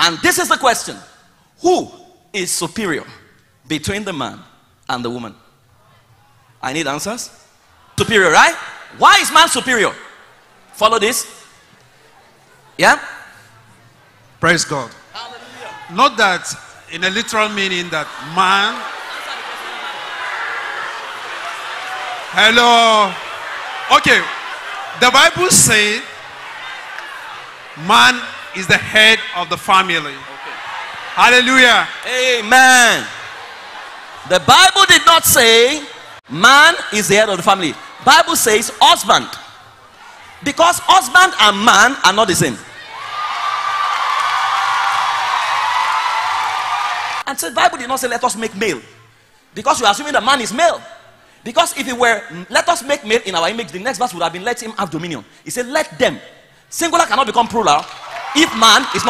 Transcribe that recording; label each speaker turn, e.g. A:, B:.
A: And this is the question Who is superior between the man and the woman? I need answers. Superior, right? Why is man superior? Follow this. Yeah?
B: Praise God. Not that in a literal meaning that man. Hello. Okay. The Bible says man is the head of the family. Hallelujah.
A: Amen. The Bible did not say man is the head of the family. Bible says husband. Because husband and man are not the same. And so the Bible did not say let us make male. Because you're assuming the man is male. Because if it were let us make male in our image, the next verse would have been let him have dominion. He said, let them. Singular cannot become plural if man is not.